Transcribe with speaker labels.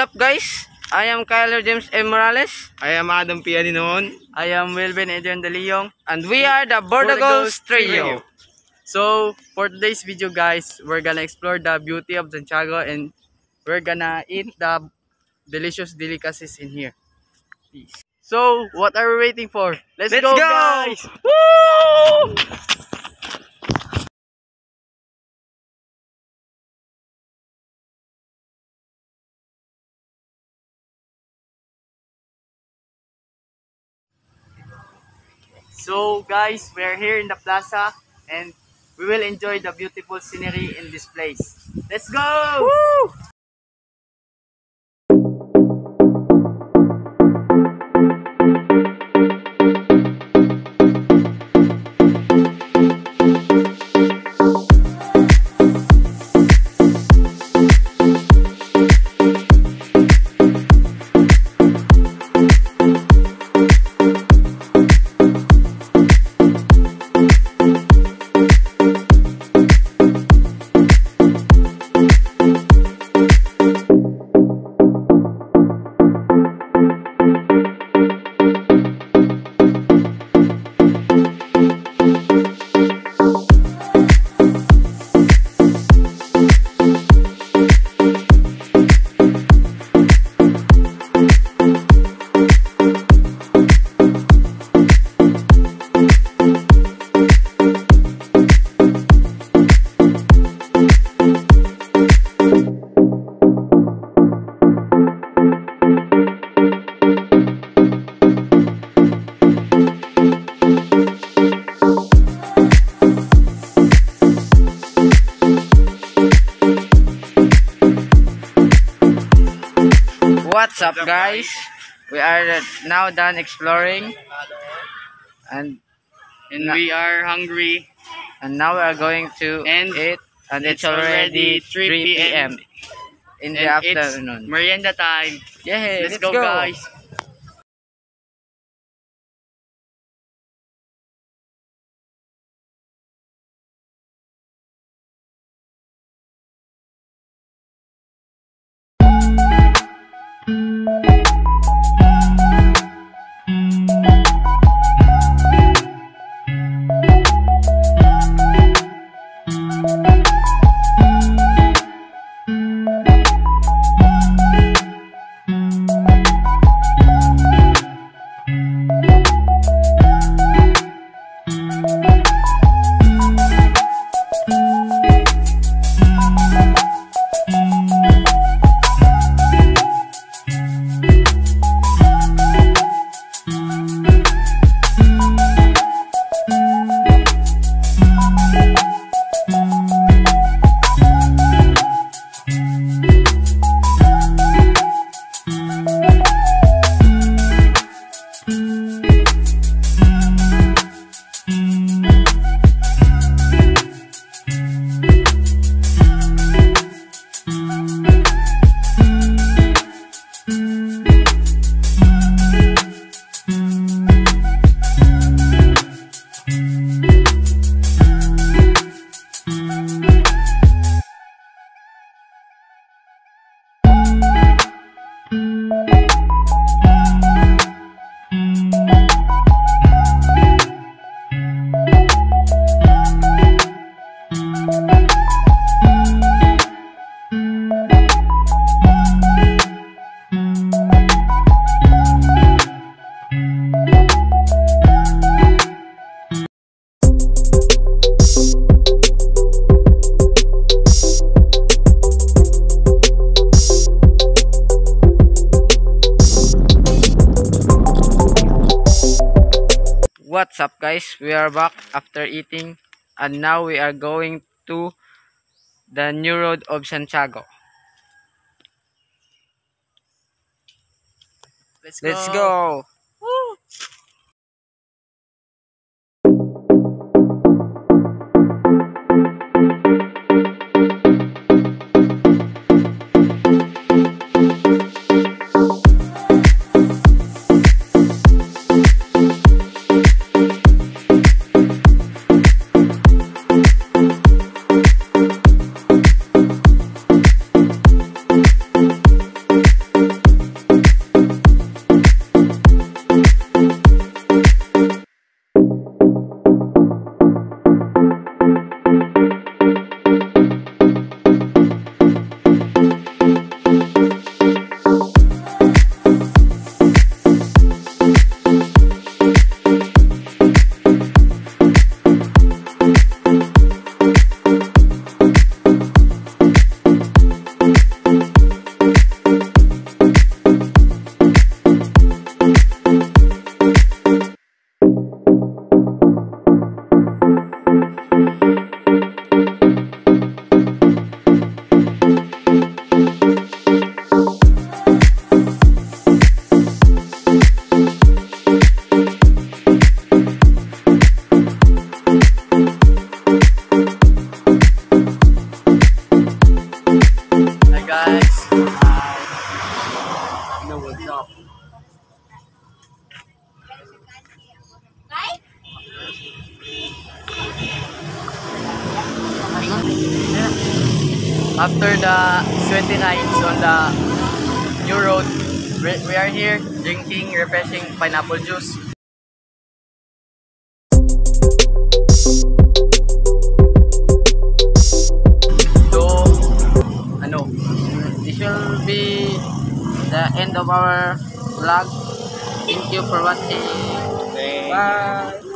Speaker 1: up guys? I am Kyler James M. Morales
Speaker 2: I am Adam Pianinoon.
Speaker 3: I am Wilben Adrian De Leon.
Speaker 1: and we are the Bordagos Trio.
Speaker 3: So, for today's video guys, we're gonna explore the beauty of Santiago and we're gonna eat the delicious delicacies in here. Peace. So, what are we waiting for? Let's,
Speaker 1: Let's
Speaker 3: go,
Speaker 1: go!
Speaker 3: guys!
Speaker 1: Woo!
Speaker 3: So guys, we're here in the plaza and we will enjoy the beautiful scenery in this place. Let's go!
Speaker 1: What's up guys? We are now done exploring and
Speaker 3: And
Speaker 1: Na-
Speaker 3: we are hungry.
Speaker 1: and now we are going to
Speaker 3: And
Speaker 1: eat and it's,
Speaker 3: It's already
Speaker 1: already 3 p.m. in the afternoon.
Speaker 3: merienda time.
Speaker 1: Yay,
Speaker 3: Let's, go, guys.
Speaker 1: What's up guys? We are back after eating and now we are going to the new road of Santiago.
Speaker 3: Let's,
Speaker 1: Let's go.
Speaker 3: After the sweaty nights on the new road, we, we are here drinking refreshing pineapple juice. So, ano,
Speaker 1: This will be the end of our vlog. Thank you for watching. Bye.